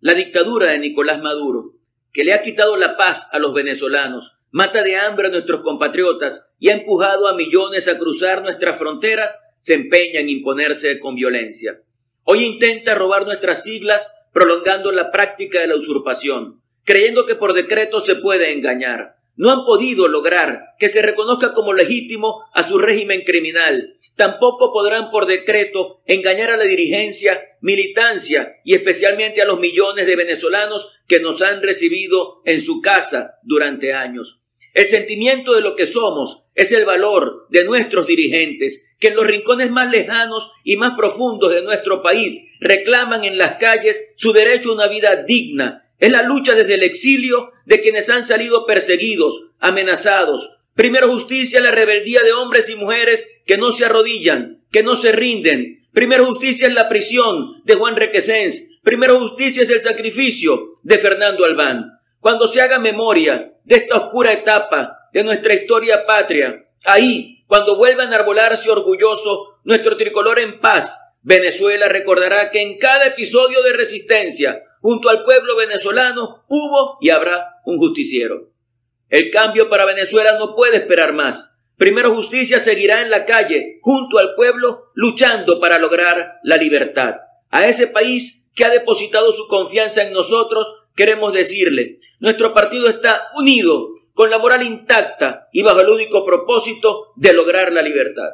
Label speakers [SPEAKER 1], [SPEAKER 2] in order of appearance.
[SPEAKER 1] la dictadura de Nicolás Maduro, que le ha quitado la paz a los venezolanos, mata de hambre a nuestros compatriotas y ha empujado a millones a cruzar nuestras fronteras, se empeña en imponerse con violencia. Hoy intenta robar nuestras siglas prolongando la práctica de la usurpación, creyendo que por decreto se puede engañar no han podido lograr que se reconozca como legítimo a su régimen criminal. Tampoco podrán por decreto engañar a la dirigencia, militancia y especialmente a los millones de venezolanos que nos han recibido en su casa durante años. El sentimiento de lo que somos es el valor de nuestros dirigentes, que en los rincones más lejanos y más profundos de nuestro país reclaman en las calles su derecho a una vida digna, es la lucha desde el exilio de quienes han salido perseguidos, amenazados. Primero justicia la rebeldía de hombres y mujeres que no se arrodillan, que no se rinden. Primero justicia es la prisión de Juan Requesens. Primero justicia es el sacrificio de Fernando Albán. Cuando se haga memoria de esta oscura etapa de nuestra historia patria, ahí, cuando vuelva a enarbolarse orgulloso nuestro tricolor en paz, Venezuela recordará que en cada episodio de resistencia junto al pueblo venezolano hubo y habrá un justiciero. El cambio para Venezuela no puede esperar más. Primero justicia seguirá en la calle, junto al pueblo, luchando para lograr la libertad. A ese país que ha depositado su confianza en nosotros, queremos decirle, nuestro partido está unido, con la moral intacta y bajo el único propósito de lograr la libertad.